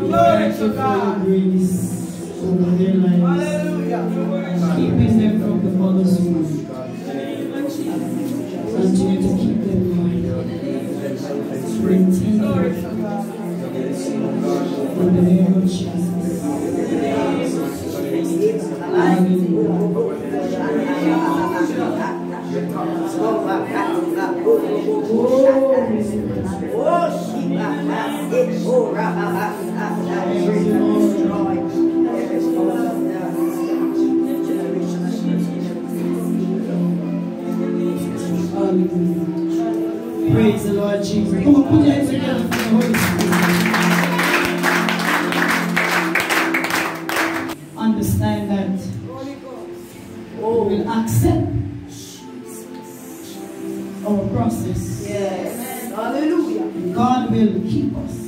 Glory to God. Hallelujah. Keeping them from the Father's womb. Continue to keep them in mind. Protect them. In the name of Jesus. Hallelujah. Praise the Lord Jesus. Come on, put your hands together. promises. Yes. Hallelujah. God will keep us.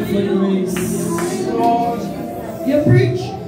you for grace. You preach.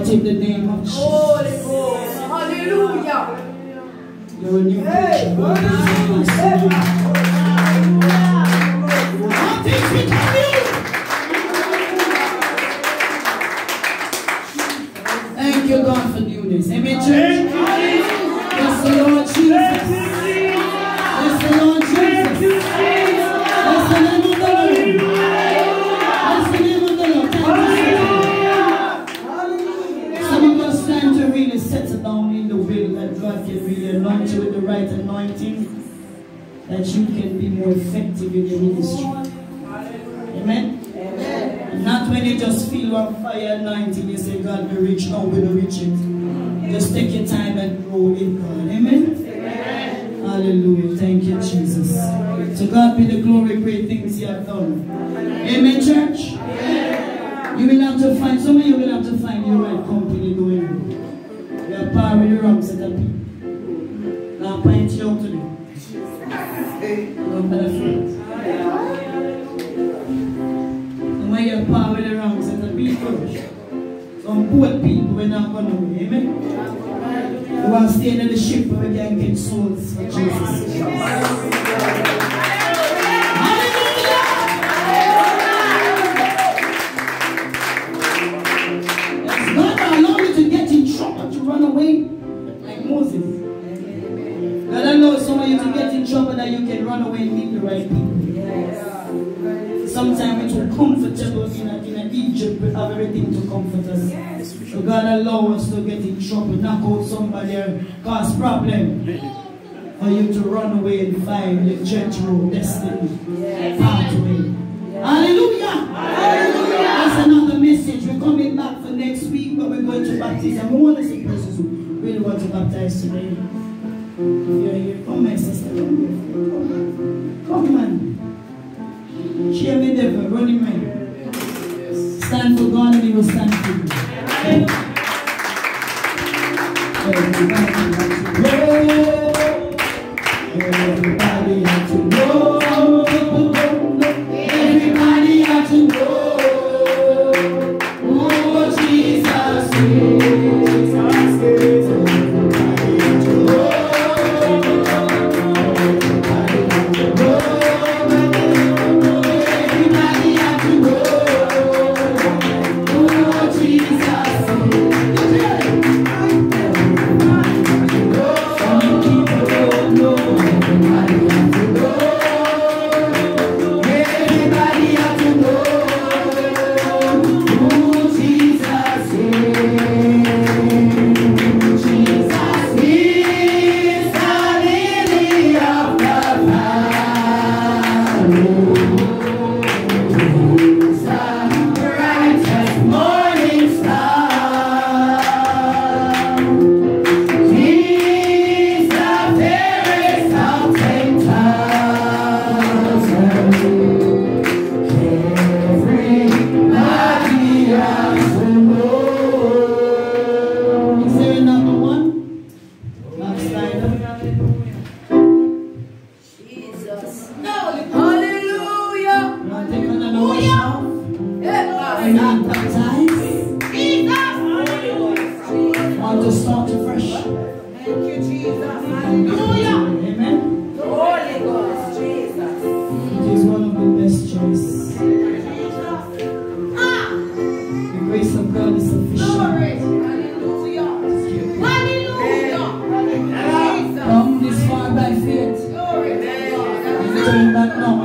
But in the name of Holy Jesus, Ghost. Hallelujah. you're a new creature. That you can be more effective in your ministry. Amen. And not when you just feel on fire anointing, you say, God, we reach now, we don't reach it. Just take your time and grow in God. Amen. Hallelujah. Thank you, Jesus. To God be the glory, great things He has done. Amen, church. You will have to find, some of you will have to find your right company doing it. You are part with the wrong set of people. Today. Don't better friends. And when part with the wrong set of people, some poor people will not going away. Amen. We want to stay in the ship where we can get souls for Jesus. God allow us to get in trouble, knock out somebody and cause problem. For you to run away and find the church road, destiny, pathway. Hallelujah. Hallelujah. That's another message. We're coming back for next week, but we're going to baptism. We want to see persons who really want to baptize today. Everybody had to know. maintenant.